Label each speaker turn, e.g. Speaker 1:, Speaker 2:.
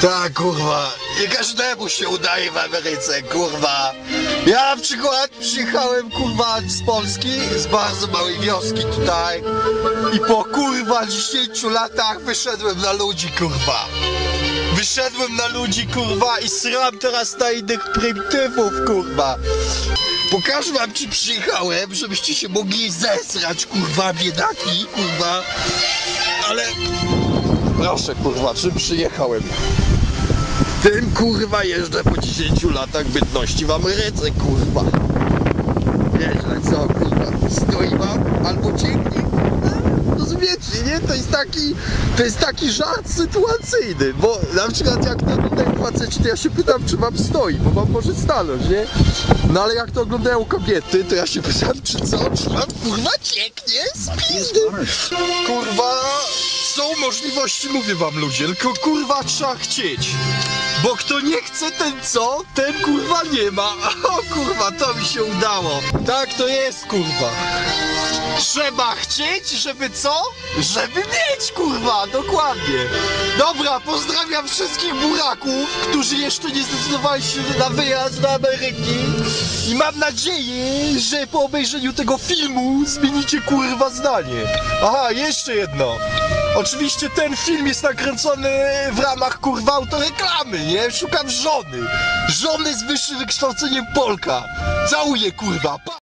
Speaker 1: Tak, kurwa. Nie każdemu się udaje w Ameryce, kurwa. Ja na przykład przyjechałem, kurwa, z Polski, z bardzo małej wioski tutaj i po, kurwa, 10 latach wyszedłem na ludzi, kurwa. Wyszedłem na ludzi, kurwa, i sram teraz na innych prymitywów, kurwa. Pokażę wam, czy przyjechałem, żebyście się mogli zesrać, kurwa, biedaki, kurwa. Ale... Proszę, kurwa, czym przyjechałem? Tym, kurwa, jeżdżę po 10 latach bytności w Ameryce, kurwa. Nieźle, co, kurwa? Stoi wam albo cieknie, kurwa? Rozumiecie, nie? To jest taki, to jest taki żart sytuacyjny, bo na przykład jak to oglądają faceci, to ja się pytam, czy wam stoi, bo wam może stanąć, nie? No ale jak to oglądają kobiety, to ja się pytam, czy co, czy kurwa, cieknie z pizdy? Kurwa, są możliwości, mówię wam ludzie, tylko kurwa trzeba chcieć. Bo kto nie chce, ten co? Ten kurwa nie ma. O kurwa, to mi się udało. Tak to jest, kurwa. Trzeba chcieć, żeby co? Żeby mieć, kurwa, dokładnie. Dobra, pozdrawiam wszystkich buraków, którzy jeszcze nie zdecydowali się na wyjazd do Ameryki. I mam nadzieję, że po obejrzeniu tego filmu zmienicie kurwa zdanie. Aha, jeszcze jedno. Oczywiście ten film jest nakręcony w ramach kurwa autoreklamy, nie? Szukam żony. Żony z wyższym wykształceniem Polka. Całuję kurwa. Pa